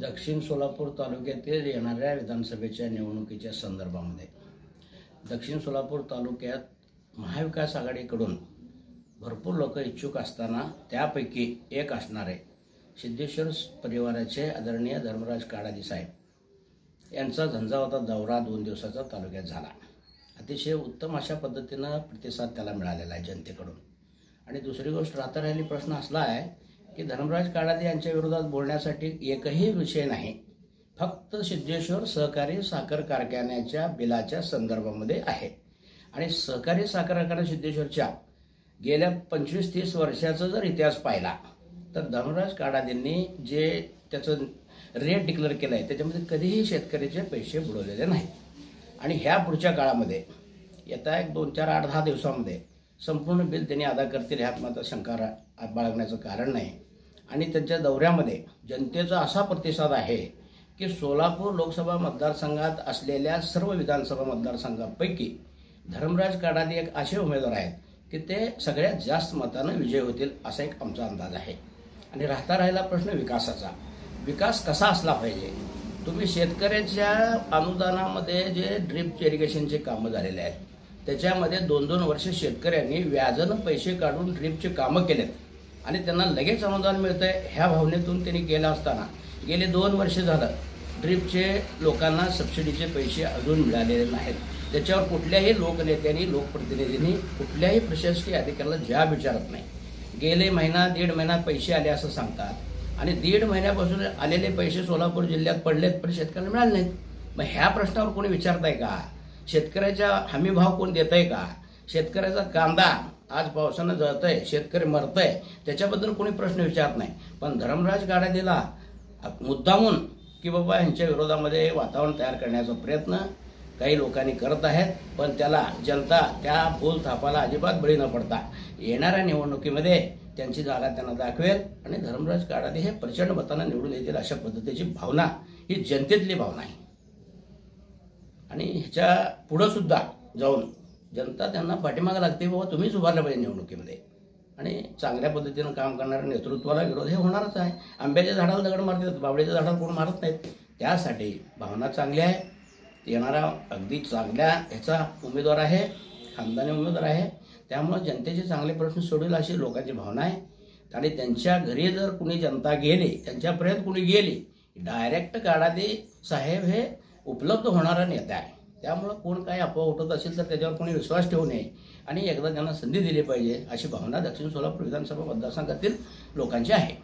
दक्षिण सोलापूर तालुक्यातील येणाऱ्या विधानसभेच्या निवडणुकीच्या संदर्भामध्ये. दक्षिण सोलापूर तालुक्यात महाविकास आघाडीकडून भरपूर लोक इच्छुक असताना त्यापैकी एक असणारे सिद्धेश्वर परिवाराचे आदरणीय धर्मराज काडादी साहेब यांचा झंझावाता दौरा दोन दिवसाचा तालुक्यात झाला. अतिशय उत्तम अशा पद्धतीनं प्रतिसाद त्याला मिळालेला आहे जनतेकडून. आणि दुसरी गोष्ट राहता राहिली प्रश्न असला आहे की धर्मराज काडादी यांच्या विरोधात बोलण्यासाठी एकही विषय नाही. फक्त सिद्धेश्वर सहकारी साखर कारखान्याच्या बिलाच्या संदर्भामध्ये आहे. आणि सहकारी साखर कारखाना सिद्धेश्वरच्या गेल्या पंचवीस तीस वर्षाचा जर इतिहास पाहिला तर धर्मराज काडादींनी जे त्याचं रेट डिक्लेअर केलं आहे त्याच्यामध्ये कधीही शेतकऱ्याचे पैसे बुडवलेले नाहीत. आणि ह्या पुढच्या काळामध्ये येत्या एक दोन चार आठ दहा दिवसामध्ये संपूर्ण बिल त्यांनी अदा करतील ह्यात मात्र शंका बाळगण्याचं कारण नाही. आणि त्यांच्या दौऱ्यामध्ये जनतेचा असा प्रतिसाद आहे की सोलापूर लोकसभा मतदारसंघात असलेल्या सर्व विधानसभा मतदारसंघापैकी धर्मराज काडादी एक असे उमेदवार आहेत की ते सगळ्यात जास्त मतानं विजय होतील असा एक आमचा अंदाज आहे. आणि राहता राहिला प्रश्न विकासाचा. विकास कसा असला पाहिजे? तुम्ही शेतकऱ्याच्या अनुदानामध्ये जे ड्रिप इरिगेशनचे कामं झालेले आहेत त्याच्यामध्ये दोन दोन वर्ष शेतकऱ्यांनी व्याजानं पैसे काढून ड्रिपचे कामं केलेत. आणि त्यांना लगेच अनुदान मिळतंय ह्या भावनेतून त्यांनी केलं असताना. गेले दोन वर्ष झालं ड्रीपचे लोकांना सबसिडीचे पैसे अजून मिळालेले नाहीत. त्याच्यावर कुठल्याही लोकनेत्यांनी लोकप्रतिनिधींनी कुठल्याही प्रशासकीय अधिकाऱ्याला जाब विचारत नाही. गेले महिना दीड महिना पैसे आले असं सांगतात आणि दीड महिन्यापासून आलेले पैसे सोलापूर जिल्ह्यात पडलेत पण शेतकऱ्यांना मिळाले नाहीत. मग ह्या प्रश्नावर कोणी विचारताय का? शेतकऱ्याच्या हमीभाव कोण देत आहे का? शेतकऱ्याचा कांदा आज पावसानं जळतंय शेतकरी मरतंय त्याच्याबद्दल कोणी प्रश्न विचारत नाही. पण धर्मराज गाडादीला मुद्दामून की बाबा यांच्या विरोधामध्ये वातावरण तयार करण्याचा प्रयत्न काही लोकांनी करत आहेत पण त्याला जनता त्या भूल थापाला अजिबात बळी न पडता येणाऱ्या निवडणुकीमध्ये त्यांची जागा त्यांना दाखवेल आणि धर्मराज काडादे हे प्रचंड मतानं निवडून येतील अशा पद्धतीची भावना ही जनतेतली भावना आहे. आणि ह्याच्या पुढं सुद्धा जाऊन जनता त्यांना पाठीमागं लागते बाबा तुम्हीच उभारलं पाहिजे निवडणुकीमध्ये. आणि चांगल्या पद्धतीनं काम करणाऱ्या नेतृत्वाला विरोध हे होणारच आहे. आंब्याच्या झाडाला दगड मारतात बाबळ्याच्या झाडाला कोण मारत नाहीत. त्यासाठी भावना चांगली आहे. येणारा अगदी चांगल्या ह्याचा उमेदवार आहे खानदानी उमेदवार आहे. त्यामुळं जनतेचे चांगले प्रश्न सोडवेल अशी लोकांची भावना आहे. आणि त्यांच्या घरी जर कुणी जनता गेली त्यांच्यापर्यंत कुणी गेली डायरेक्ट काढादे साहेब हे उपलब्ध होणारा नेता आहे. त्यामुळं कोण काय अफवा उठत असेल तर त्याच्यावर कोणी विश्वास ठेवू नये. आणि एकदा त्यांना संधी दिली पाहिजे अशी भावना दक्षिण सोलापूर विधानसभा मतदारसंघातील लोकांची आहे.